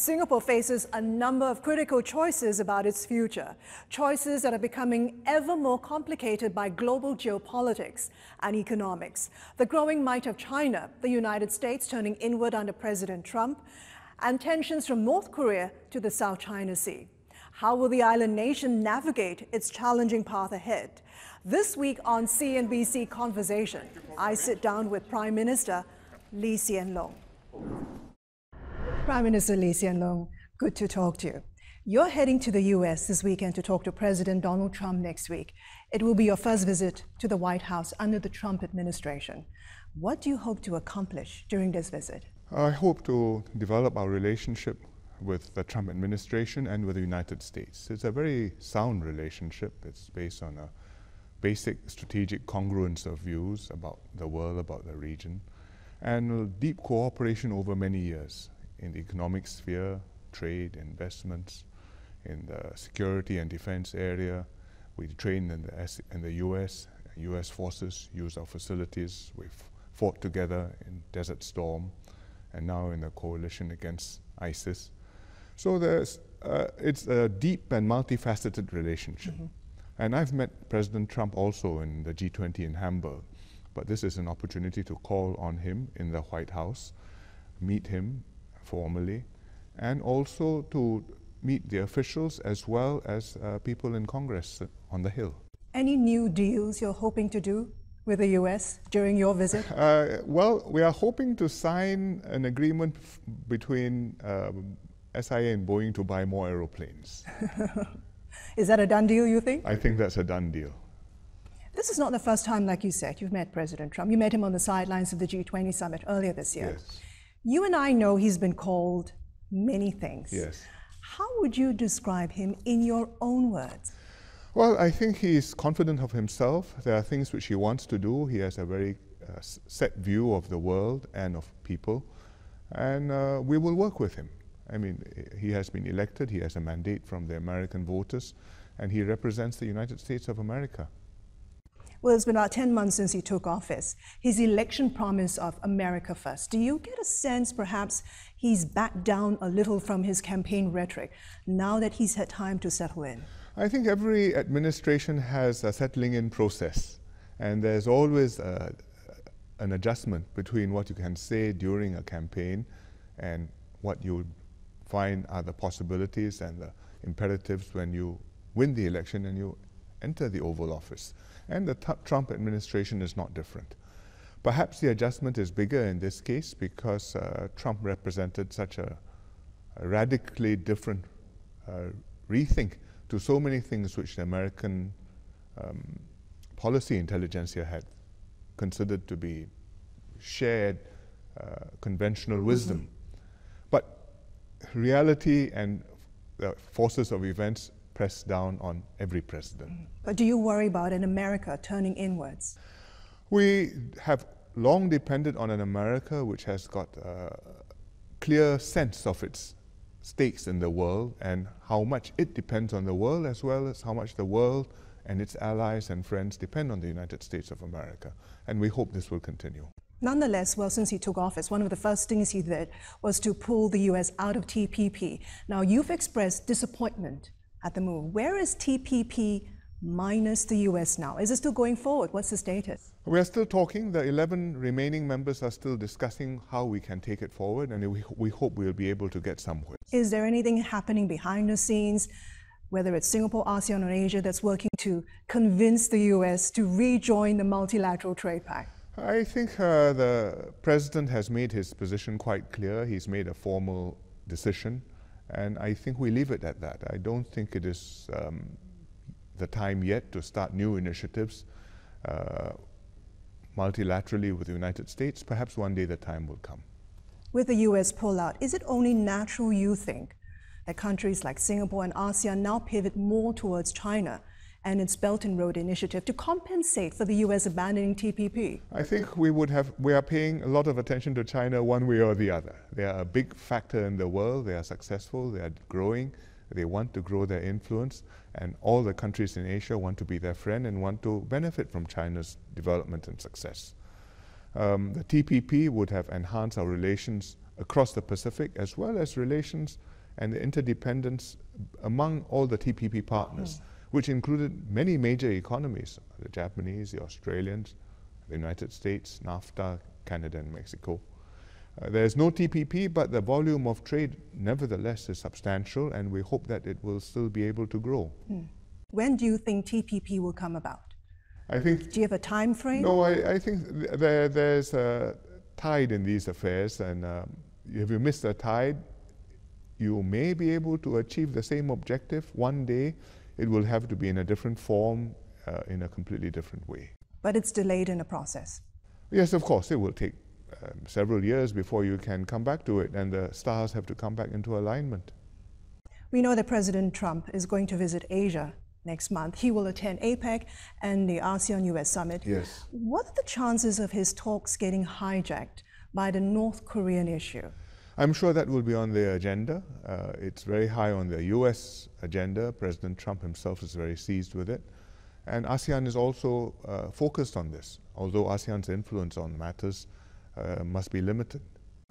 Singapore faces a number of critical choices about its future, choices that are becoming ever more complicated by global geopolitics and economics. The growing might of China, the United States turning inward under President Trump, and tensions from North Korea to the South China Sea. How will the island nation navigate its challenging path ahead? This week on CNBC Conversation, I sit down with Prime Minister Lee Hsien Loong. Prime Minister Lee Hsien Loong, good to talk to you. You're heading to the US this weekend to talk to President Donald Trump next week. It will be your first visit to the White House under the Trump administration. What do you hope to accomplish during this visit? I hope to develop our relationship with the Trump administration and with the United States. It's a very sound relationship. It's based on a basic strategic congruence of views about the world, about the region, and deep cooperation over many years in the economic sphere, trade, investments, in the security and defense area. We train in the, S in the US, US forces use our facilities. We've fought together in Desert Storm and now in the coalition against ISIS. So there's, uh, it's a deep and multifaceted relationship. Mm -hmm. And I've met President Trump also in the G20 in Hamburg. But this is an opportunity to call on him in the White House, meet him formally, and also to meet the officials as well as uh, people in Congress on the Hill. Any new deals you're hoping to do with the US during your visit? Uh, well, we are hoping to sign an agreement between um, SIA and Boeing to buy more aeroplanes. Is that a done deal, you think? I think that's a done deal. This is not the first time, like you said, you've met President Trump. You met him on the sidelines of the G20 summit earlier this year. Yes. You and I know he's been called many things. Yes. How would you describe him in your own words? Well, I think he's confident of himself. There are things which he wants to do. He has a very uh, set view of the world and of people. And uh, we will work with him. I mean, he has been elected, he has a mandate from the American voters, and he represents the United States of America. Well, it's been about 10 months since he took office. His election promise of America First. Do you get a sense perhaps he's backed down a little from his campaign rhetoric now that he's had time to settle in? I think every administration has a settling in process, and there's always a, an adjustment between what you can say during a campaign and what you find are the possibilities and the imperatives when you win the election and you enter the Oval Office. And the Trump administration is not different. Perhaps the adjustment is bigger in this case because uh, Trump represented such a, a radically different uh, rethink to so many things which the American um, policy intelligentsia had considered to be shared uh, conventional wisdom. Reality and the forces of events press down on every president. But do you worry about an America turning inwards? We have long depended on an America which has got a clear sense of its stakes in the world and how much it depends on the world as well as how much the world and its allies and friends depend on the United States of America. And we hope this will continue. Nonetheless, well, since he took office, one of the first things he did was to pull the US out of TPP. Now, you've expressed disappointment at the move. Where is TPP minus the US now? Is it still going forward? What's the status? We are still talking. The 11 remaining members are still discussing how we can take it forward, and we, we hope we'll be able to get somewhere. Is there anything happening behind the scenes, whether it's Singapore, ASEAN, or Asia, that's working to convince the US to rejoin the multilateral trade pact? I think uh, the president has made his position quite clear. He's made a formal decision. And I think we leave it at that. I don't think it is um, the time yet to start new initiatives uh, multilaterally with the United States. Perhaps one day the time will come. With the US pullout, is it only natural, you think, that countries like Singapore and ASEAN now pivot more towards China and its Belt and Road Initiative to compensate for the U.S. abandoning TPP? I think we would have, we are paying a lot of attention to China one way or the other. They are a big factor in the world. They are successful. They are growing. They want to grow their influence. And all the countries in Asia want to be their friend and want to benefit from China's development and success. Um, the TPP would have enhanced our relations across the Pacific as well as relations and the interdependence among all the TPP partners, mm. Which included many major economies the Japanese, the Australians, the United States, NAFTA, Canada, and Mexico. Uh, there's no TPP, but the volume of trade nevertheless is substantial, and we hope that it will still be able to grow. Hmm. When do you think TPP will come about? I think. Do you have a time frame? No, I, I think there, there's a tide in these affairs, and um, if you miss the tide, you may be able to achieve the same objective one day. It will have to be in a different form, uh, in a completely different way. But it's delayed in the process. Yes, of course, it will take um, several years before you can come back to it, and the stars have to come back into alignment. We know that President Trump is going to visit Asia next month. He will attend APEC and the ASEAN US summit. Yes. What are the chances of his talks getting hijacked by the North Korean issue? I'm sure that will be on the agenda. Uh, it's very high on the US agenda. President Trump himself is very seized with it. And ASEAN is also uh, focused on this, although ASEAN's influence on matters uh, must be limited.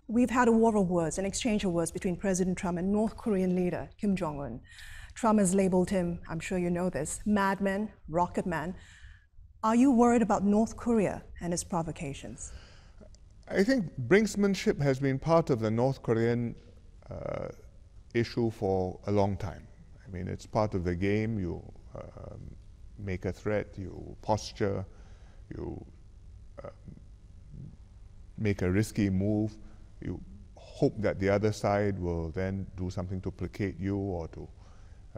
We've had a war of words, an exchange of words between President Trump and North Korean leader Kim Jong un. Trump has labeled him, I'm sure you know this, madman, rocket man. Are you worried about North Korea and its provocations? I think brinksmanship has been part of the North Korean uh, issue for a long time. I mean, it's part of the game. You um, make a threat, you posture, you uh, make a risky move, you hope that the other side will then do something to placate you or to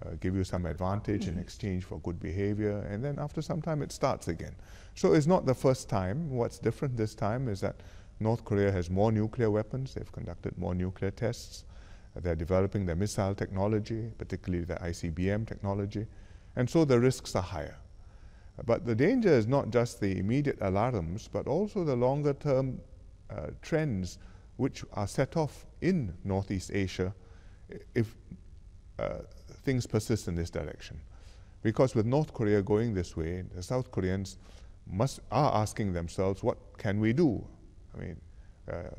uh, give you some advantage in mm-hmm. exchange for good behavior, and then after some time it starts again. So it's not the first time. What's different this time is that North Korea has more nuclear weapons, they've conducted more nuclear tests, they're developing their missile technology, particularly their ICBM technology, and so the risks are higher. But the danger is not just the immediate alarms, but also the longer term uh, trends which are set off in Northeast Asia if uh, things persist in this direction. Because with North Korea going this way, the South Koreans must, are asking themselves, what can we do? I mean, uh,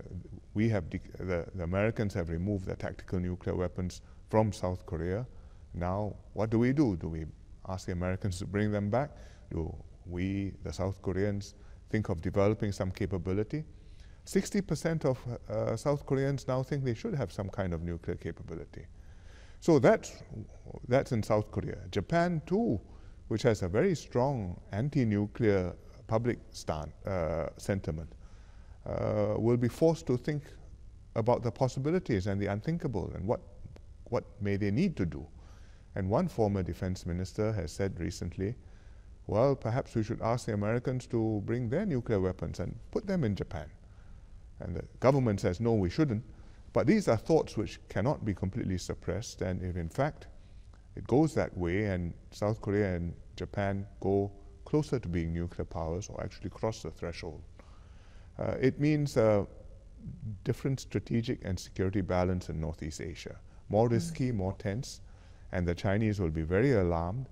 we have the, the Americans have removed the tactical nuclear weapons from South Korea. Now, what do we do? Do we ask the Americans to bring them back? Do we, the South Koreans, think of developing some capability? 60% of uh, South Koreans now think they should have some kind of nuclear capability. So that's, that's in South Korea. Japan, too, which has a very strong anti nuclear public stand, uh, sentiment, uh, will be forced to think about the possibilities and the unthinkable and what, what may they need to do. And one former defense minister has said recently, well, perhaps we should ask the Americans to bring their nuclear weapons and put them in Japan. And the government says, no, we shouldn't. But these are thoughts which cannot be completely suppressed. And if in fact it goes that way and South Korea and Japan go closer to being nuclear powers or actually cross the threshold, uh, it means a different strategic and security balance in Northeast Asia. More risky, mm. more tense, and the Chinese will be very alarmed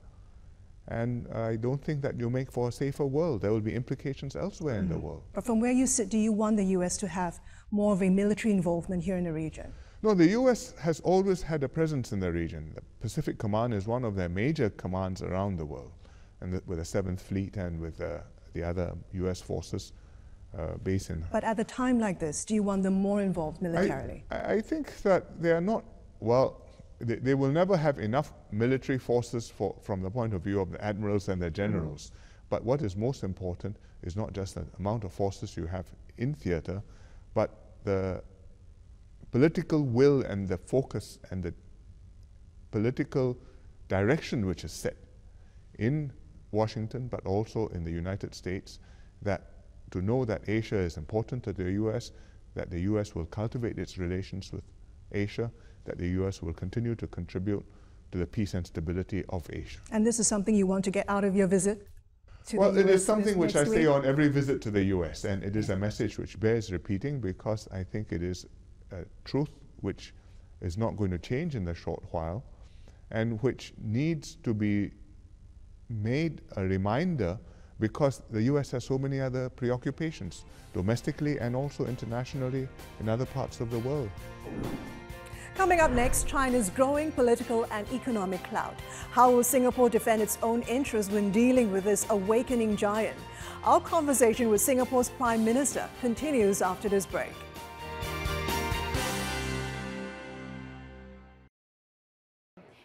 and I don't think that you make for a safer world. There will be implications elsewhere mm -hmm. in the mm-hmm. world. But from where you sit, do you want the U.S. to have more of a military involvement here in the region? No, the U.S. has always had a presence in the region. The Pacific Command is one of their major commands around the world, and the, with the Seventh Fleet and with the, the other U.S. forces uh, based in. But at a time like this, do you want them more involved militarily? I, I think that they are not, well, they, they, will never have enough military forces for, from the point of view of the admirals and their generals. Mm. But what is most important is not just the amount of forces you have in theater, but the political will and the focus and the political direction which is set in Washington, but also in the United States, that to know that Asia is important to the US, that the US will cultivate its relations with Asia, that the US will continue to contribute to the peace and stability of Asia. And this is something you want to get out of your visit? well, it is something which I week? say on every visit to the US, and it is a message which bears repeating because I think it is a truth which is not going to change in the short while and which needs to be made a reminder because the US has so many other preoccupations, domestically and also internationally in other parts of the world. Coming up next, China's growing political and economic clout. How will Singapore defend its own interests when dealing with this awakening giant? Our conversation with Singapore's Prime Minister continues after this break.